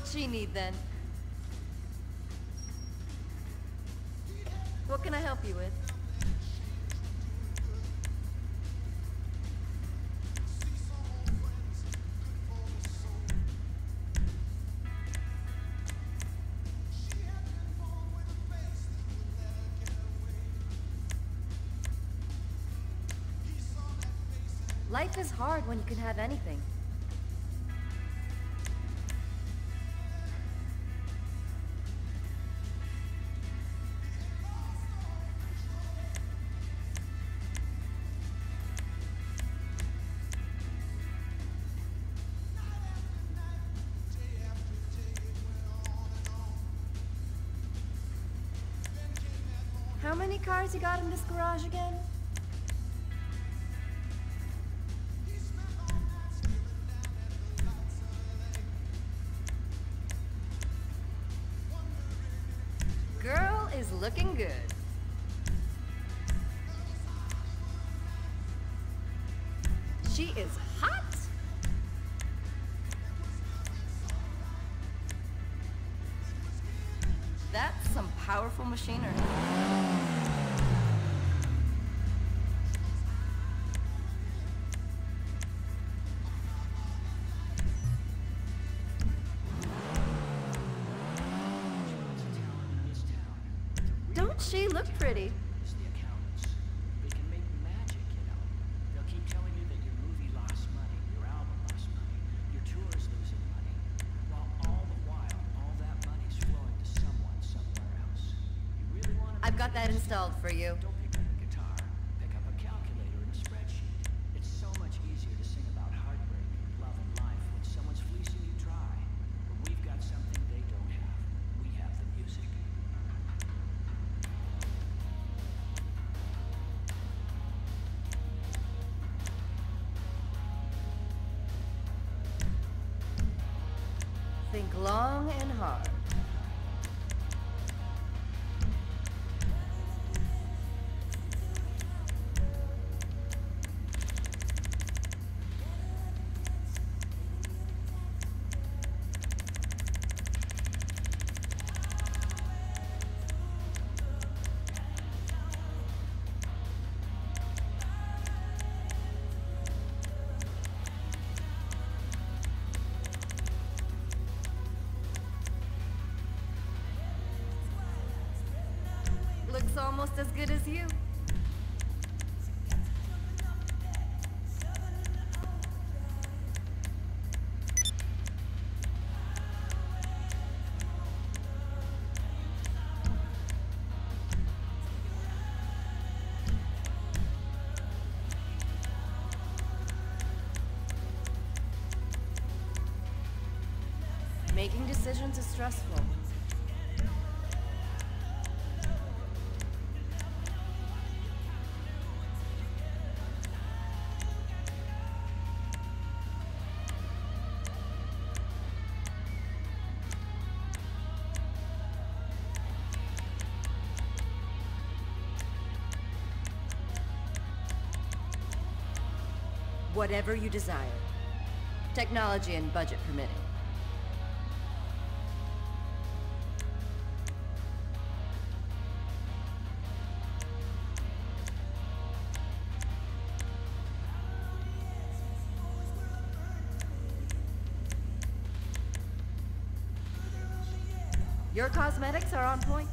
What she need then? What can I help you with? Life is hard when you can have anything. Cars you got in this garage again? Girl is looking good. She is hot. That's some powerful machinery. She look pretty? It's the accountants. They can make magic, you know. They'll keep telling you that your movie lost money, your album lost money, your tour is losing money, while all the while, all that money's flowing to someone somewhere else. You really want to? I've got that installed for you. Don't long and hard. Looks almost as good as you. Making decisions is stressful. Whatever you desire. Technology and budget permitting. Your cosmetics are on point.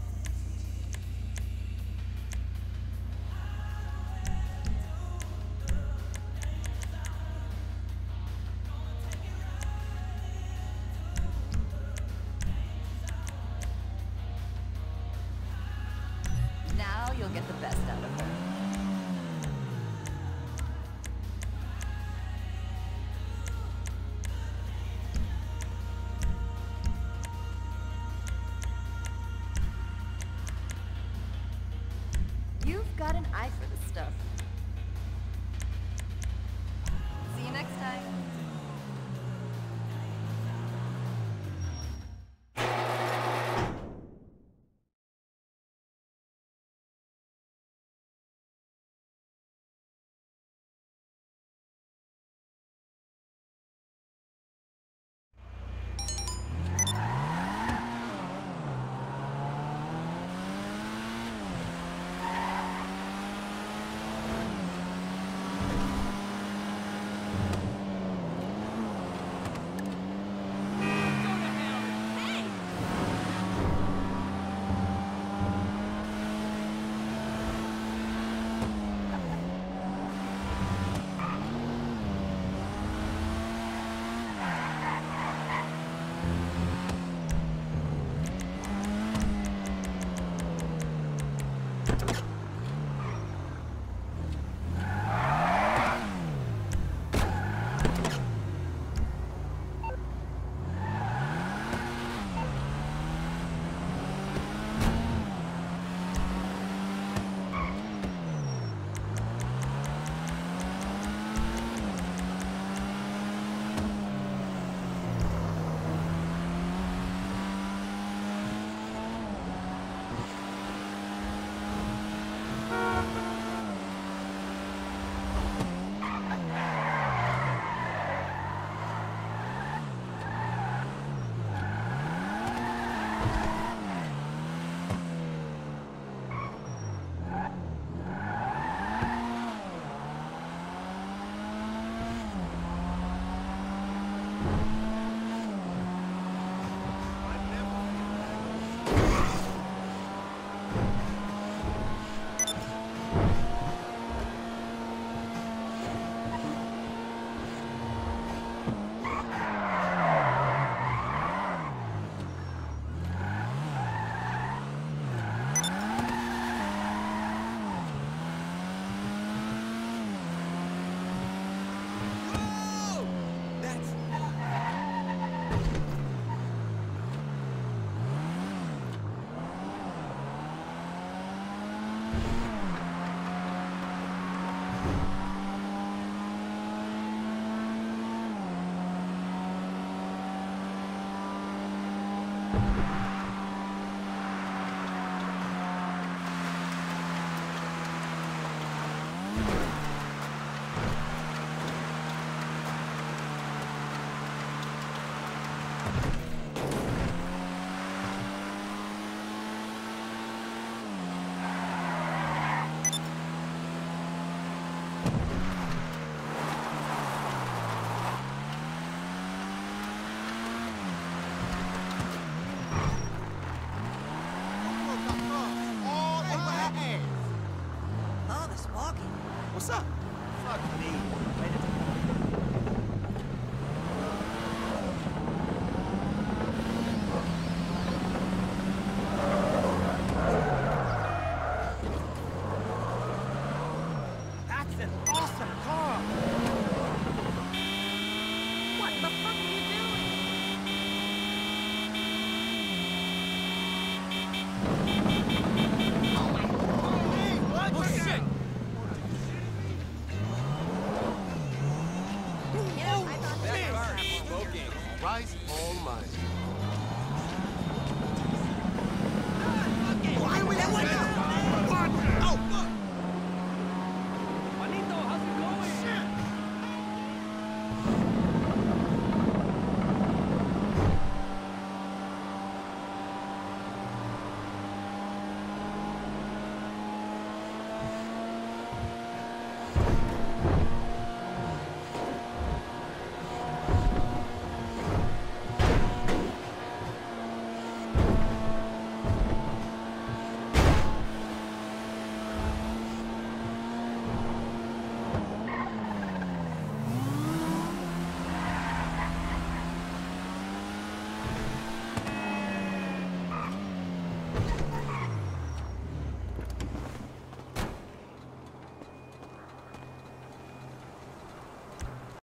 Got an eye for this stuff.